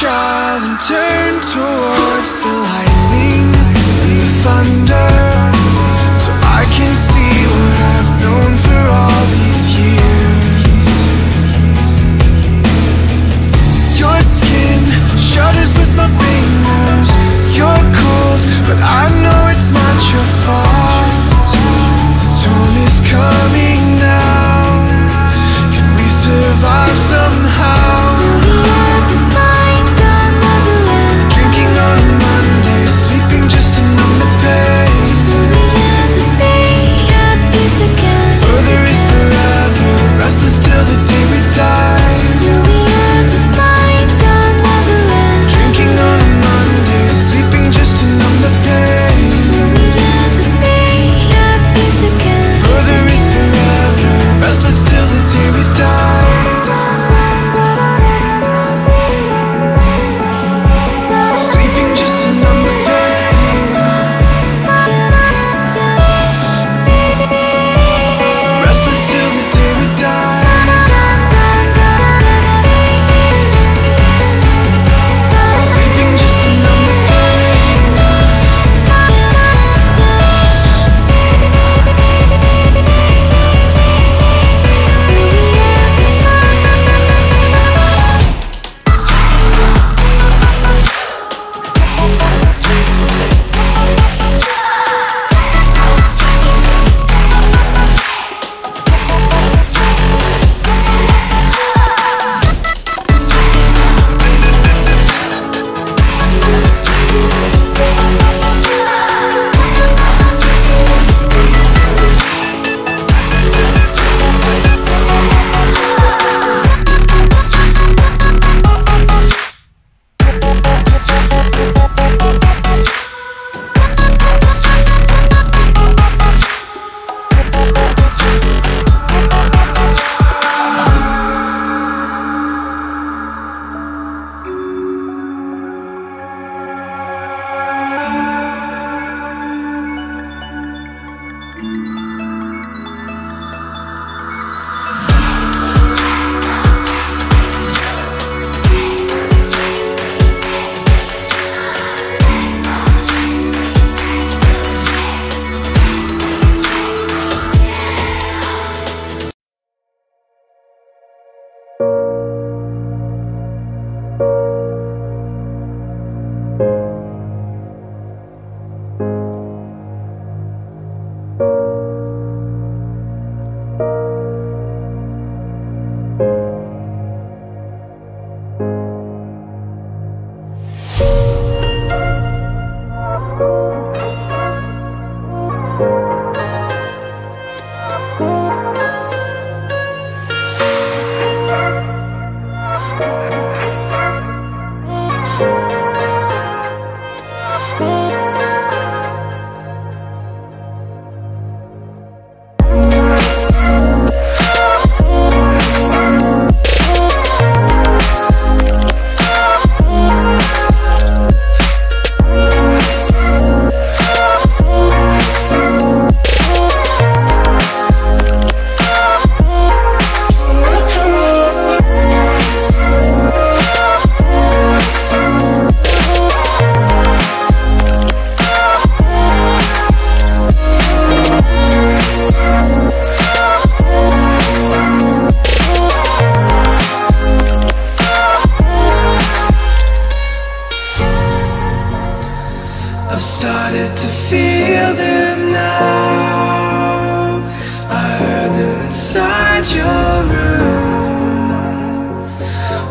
child, and turn towards the lightning and the thunder? So I can see what I've known for all these years. Your skin shudders with my fingers. You're cold, but I know it's not your fault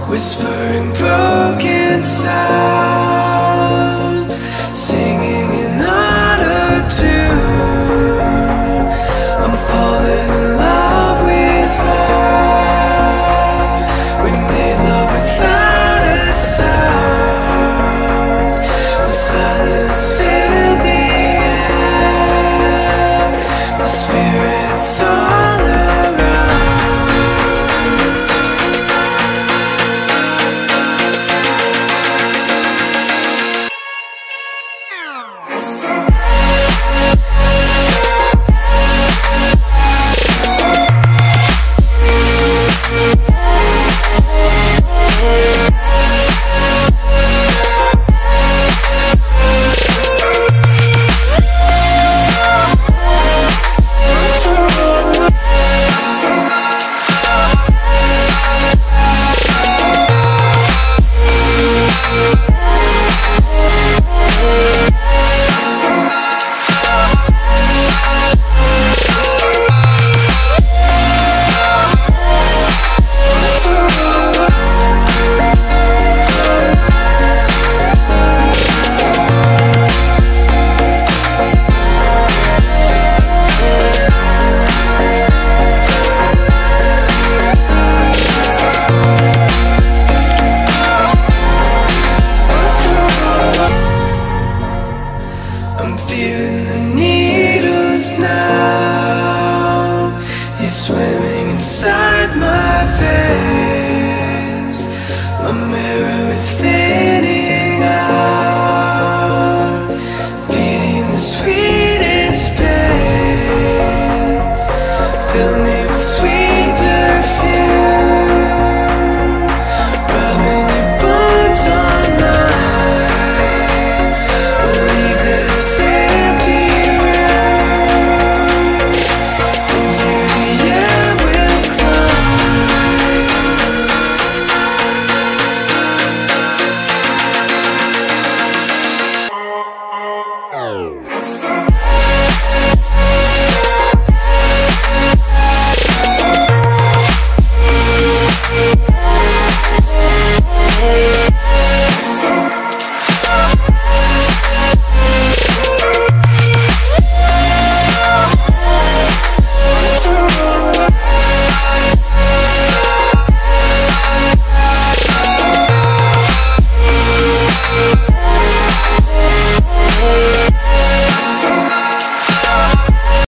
Whispering broken sounds veins.